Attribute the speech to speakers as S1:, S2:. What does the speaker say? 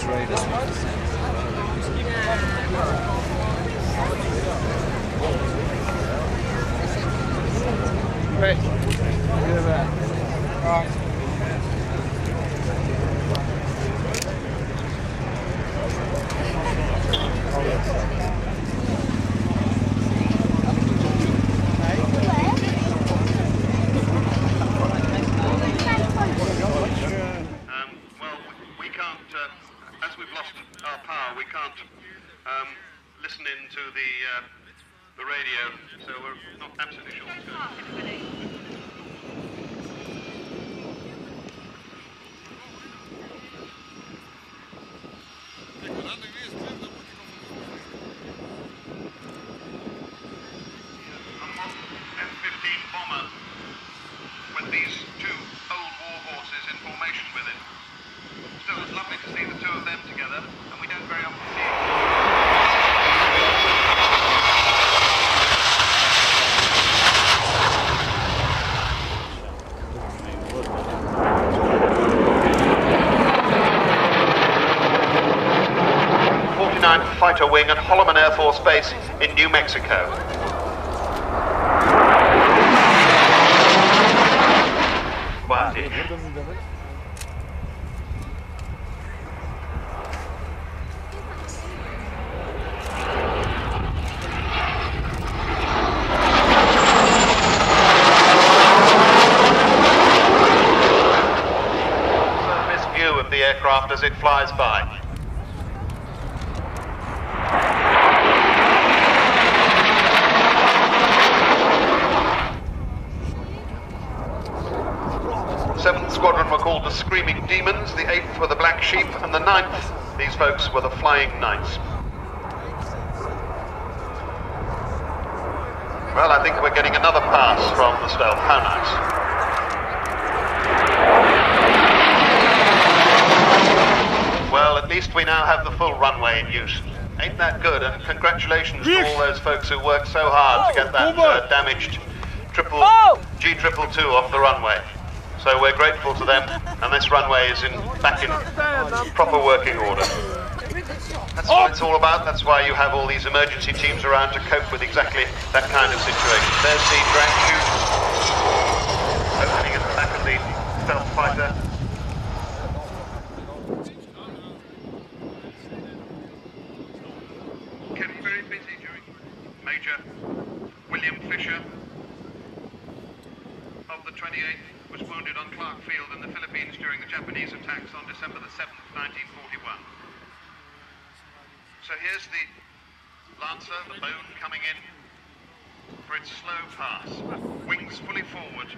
S1: is right as we Look at that.
S2: Um, well, we, we can't uh, as we've lost our power, we can't um, listen in to the, uh, the radio, so we're not absolutely sure what's going on. A modern F-15 bomber with these two old war horses in formation with it. Still, it's lovely to see the two of them together, and we don't very often see it. Forty-ninth Fighter Wing at Holloman Air Force Base in New Mexico. Quiet-ish. Surface view of the aircraft as it flies by. Called the Screaming Demons, the Eighth were the Black Sheep, and the Ninth, these folks were the Flying Knights. Well, I think we're getting another pass from the stealth. How nice. Well, at least we now have the full runway in use. Ain't that good? And congratulations to all those folks who worked so hard to get that uh, damaged triple G triple two off the runway. So we're grateful to them, and this runway is in back in proper working order. That's what it's all about. That's why you have all these emergency teams around to cope with exactly that kind of situation. There's the drag chute opening at the back of the stealth fighter. Kept very busy during Major William Fisher of the 28th was wounded on Clark Field in the Philippines during the Japanese attacks on December the 7th, 1941. So here's the Lancer, the bone coming in for its slow pass. Wings fully forward.